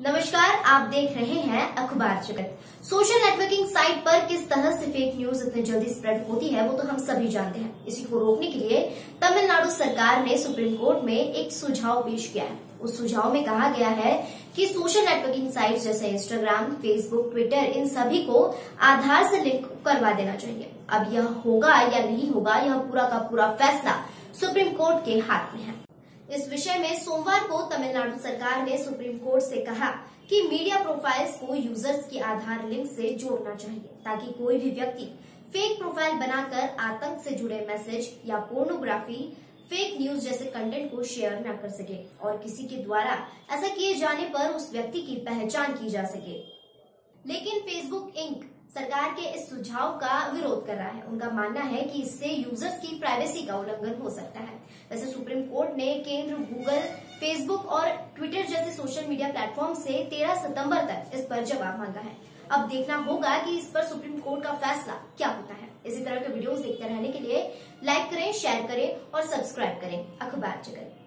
नमस्कार, आप देख रहे हैं अखबार जगत। सोशल नेटवर्किंग साइट पर किस तरह से फेक न्यूज़ इतनी जल्दी स्प्रेड होती है, वो तो हम सभी जानते हैं। इसी को रोकने के लिए तमिलनाडु सरकार ने सुप्रीम कोर्ट में एक सुझाव पेश किया है। उस सुझाव में कहा गया है कि सोशल नेटवर्किंग साइट जैसे इंस्टाग्राम फेसबुक ट्विटर इन सभी को आधार से लिंक करवा देना चाहिए। अब यह होगा या नहीं होगा, यह पूरा का पूरा फैसला सुप्रीम कोर्ट के हाथ में है। इस विषय में सोमवार को तमिलनाडु सरकार ने सुप्रीम कोर्ट से कहा कि मीडिया प्रोफाइल्स को यूज़र्स की आधार लिंक से जोड़ना चाहिए, ताकि कोई भी व्यक्ति फेक प्रोफ़ाइल बनाकर आतंक से जुड़े मैसेज या पोर्नोग्राफी फेक न्यूज़ जैसे कंटेंट को शेयर न कर सके, और किसी के द्वारा ऐसा किए जाने पर उस व्यक्ति की पहचान की जा सके। लेकिन फेसबुक इंक सरकार के इस सुझाव का विरोध कर रहा है। उनका मानना है कि इससे यूज़र्स की प्राइवेसी का उल्लंघन हो सकता है। वैसे कोर्ट ने केंद्र गूगल, फेसबुक और ट्विटर जैसे सोशल मीडिया प्लेटफॉर्म से 13 सितंबर तक इस पर जवाब मांगा है। अब देखना होगा कि इस पर सुप्रीम कोर्ट का फैसला क्या होता है। इसी तरह के वीडियोस देखते रहने के लिए लाइक करें शेयर करें और सब्सक्राइब करें। अखबार जगत।